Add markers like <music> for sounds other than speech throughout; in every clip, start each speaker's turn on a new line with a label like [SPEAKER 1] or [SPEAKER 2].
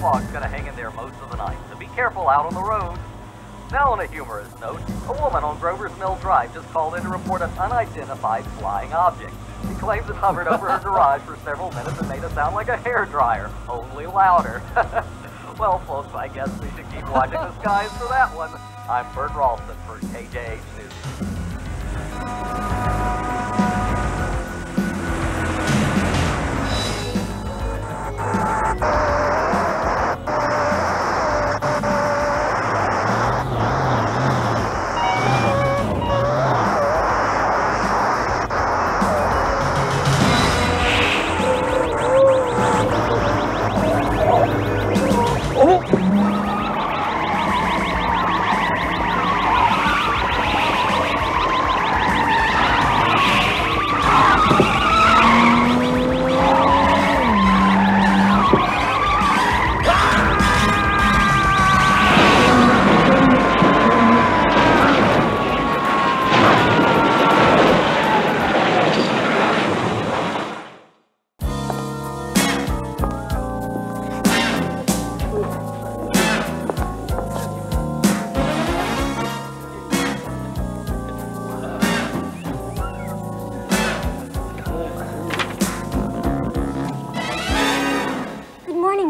[SPEAKER 1] fog's gonna hang in there most of the night, so be careful out on the road. Now on a humorous note, a woman on Grover's Mill Drive just called in to report an unidentified flying object. She claims it hovered over her garage for several minutes and made it sound like a hair dryer, only louder. <laughs> well, folks, I guess we should keep watching the skies for that one. I'm Bert Ralston for KJH News.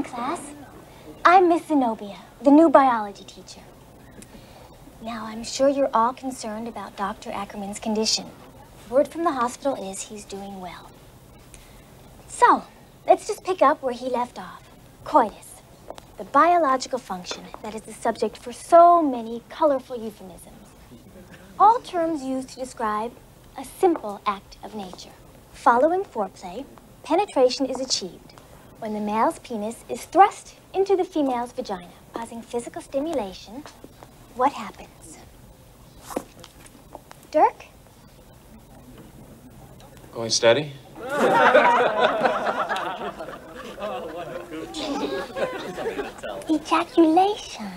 [SPEAKER 2] Morning, class. I'm Miss Xenobia, the new biology teacher. Now, I'm sure you're all concerned about Dr. Ackerman's condition. Word from the hospital is he's doing well. So, let's just pick up where he left off. Coitus, the biological function that is the subject for so many colorful euphemisms. All terms used to describe a simple act of nature. Following foreplay, penetration is achieved when the male's penis is thrust into the female's vagina, causing physical stimulation. What happens? Dirk?
[SPEAKER 3] Going steady?
[SPEAKER 2] Ejaculation.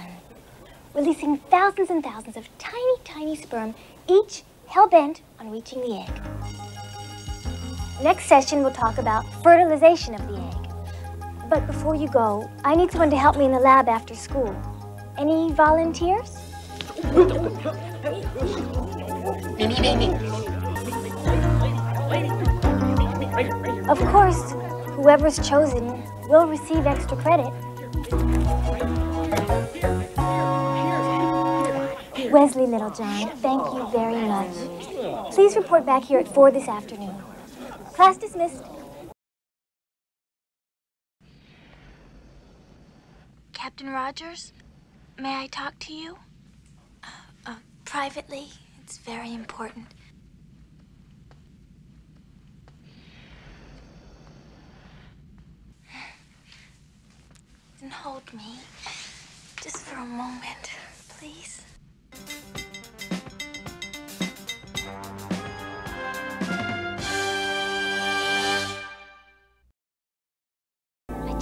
[SPEAKER 2] Releasing thousands and thousands of tiny, tiny sperm, each hell bent on reaching the egg. Next session, we'll talk about fertilization of the egg. But before you go, I need someone to help me in the lab after school. Any volunteers? Of course, whoever's chosen will receive extra credit. Wesley Littlejohn, thank you very much. Please report back here at 4 this afternoon. Class dismissed.
[SPEAKER 4] Captain Rogers, may I talk to you? Uh, uh, privately, it's very important. Then hold me, just for a moment, please.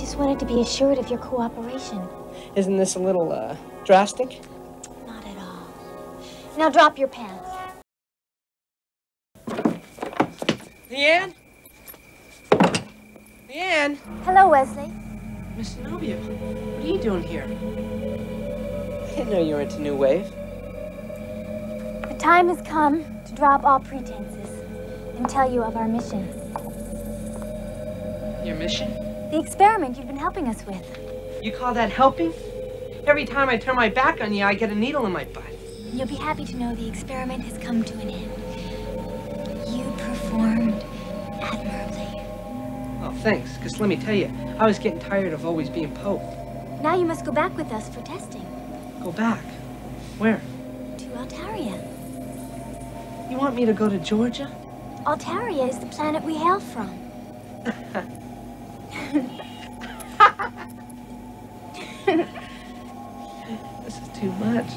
[SPEAKER 2] Just wanted to be assured of your cooperation.
[SPEAKER 5] Isn't this a little uh, drastic?
[SPEAKER 2] Not at all. Now drop your pants.
[SPEAKER 5] Leanne? Leanne?
[SPEAKER 2] Hello, Wesley.
[SPEAKER 5] Miss Xenobia, what are you doing here? I didn't know you were into New Wave.
[SPEAKER 2] The time has come to drop all pretenses and tell you of our mission.
[SPEAKER 5] Your mission?
[SPEAKER 2] The experiment you've been helping us with.
[SPEAKER 5] You call that helping? Every time I turn my back on you, I get a needle in my butt.
[SPEAKER 2] You'll be happy to know the experiment has come to an end. You performed admirably.
[SPEAKER 5] Oh, thanks, because let me tell you, I was getting tired of always being poked.
[SPEAKER 2] Now you must go back with us for testing
[SPEAKER 5] Go back. Where?
[SPEAKER 2] to Altaria.
[SPEAKER 5] You want me to go to Georgia?
[SPEAKER 2] Altaria is the planet we hail from. <laughs> <laughs>
[SPEAKER 5] This is too much.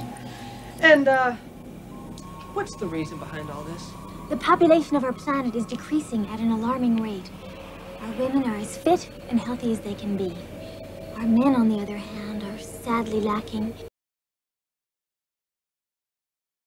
[SPEAKER 5] And, uh, what's the reason behind all this?
[SPEAKER 2] The population of our planet is decreasing at an alarming rate. Our women are as fit and healthy as they can be. Our men, on the other hand, are sadly lacking